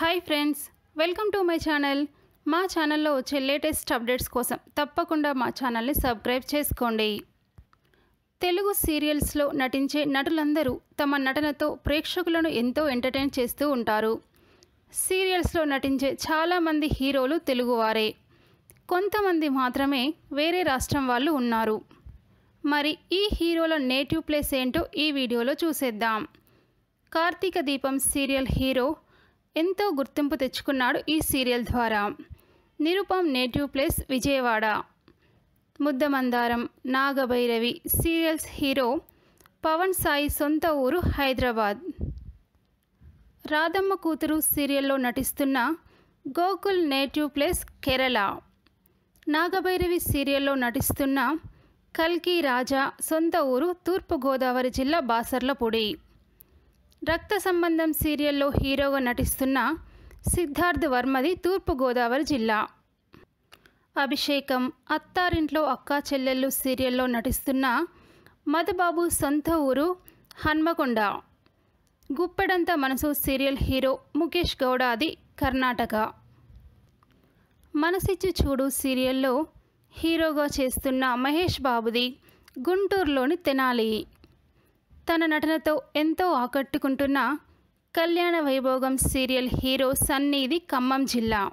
Hi friends welcome to my channel మా ఛానల్లో వచ్చే లేటెస్ట్ అప్డేట్స్ కోసం తప్పకుండా మా ఛానల్ని సబ్స్క్రైబ్ చేసుకోండి. తెలుగు సీరియల్స్లో నటించే నటులందరూ తమ నటనతో ప్రేక్షకులను ఎంతో ఎంటర్టైన్ చేస్తూ ఉంటారు. సీరియల్స్లో నటించే చాలామంది హీరోలు తెలుగువారే. కొంతమంది మాత్రమే వేరే రాష్ట్రం వాళ్ళు ఉన్నారు. మరి ఈ హీరోల నేటివ్ ప్లేస్ ఏంటో ఈ వీడియోలో చూసేద్దాం. కార్తీక దీపం సీరియల్ హీరో ఎంతో గుర్తింపు తెచ్చుకున్నాడు ఈ సీరియల్ ద్వారా. Nirupam native place Vijayawada. Muddamandaram Nagabhairavi serials hero Pavan Sai సొంత ఊరు హైదరాబాద్. రాధమ్మ కూతురు సీరియల్లో నటిస్తున్న గోకుల్ నేటివ్ ప్లేస్ కేరళ. నాగభైరవి సీరియల్లో నటిస్తున్న కల్కి రాజా సొంత ఊరు తూర్పుగోదావరి జిల్లా బాసర్లపూడి. రక్త సంబంధం సీరియల్లో హీరోగా నటిస్తున్న సిద్ధార్థ్ వర్మది తూర్పుగోదావరి జిల్లా. అభిషేకం అత్తారింట్లో అక్కా చెల్లెళ్ళు సీరియల్లో నటిస్తున్న మధుబాబు సొంత ఊరు హన్మకొండ. గుప్పెడంత మనసు సీరియల్ హీరో ముఖేష్ గౌడాది కర్ణాటక. మనసిచ్చి చూడు సీరియల్లో హీరోగా చేస్తున్న మహేష్ బాబుది గుంటూరులోని తెనాలి. తన నటనతో ఎంతో ఆకట్టుకుంటున్న కళ్యాణ వైభోగం సీరియల్ హీరో సన్నీది ఖమ్మం జిల్లా.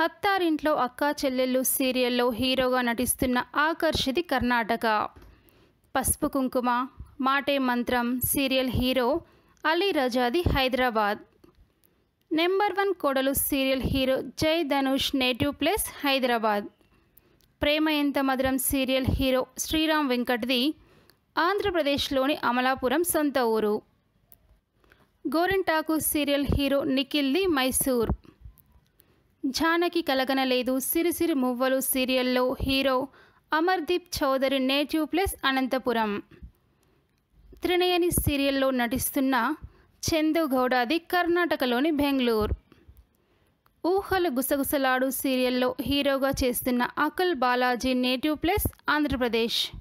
అత్తారింట్లో అక్కా చెల్లెళ్ళు సీరియల్లో హీరోగా నటిస్తున్న ఆకర్షిది కర్ణాటక. పసుపు కుంకుమ Maate Mantram serial hero Ali రజాది Hyderabad. Number one Kodalu serial hero Jai Dhanush native place Hyderabad. Prema Entha Madhuram serial hero Sriram వెంకట్ది ఆంధ్రప్రదేశ్లోని అమలాపురం సొంత ఊరు. గోరింటాకు సీరియల్ హీరో నిఖిల్ది మైసూర్. జానకి కలగనలేదు సిరిసిరి మువ్వలు సీరియల్లో hero Amardeep Chowdary native place Anantapuram. Trinayani సీరియల్లో నటిస్తున్న చందు గౌడాది కర్ణాటకలోని బెంగళూరు. ఊహలు గుసగుసలాడు సీరియల్లో హీరోగా చేస్తున్న అకుల్ బాలాజీ నేటివ్ ప్లేస్ ఆంధ్రప్రదేశ్.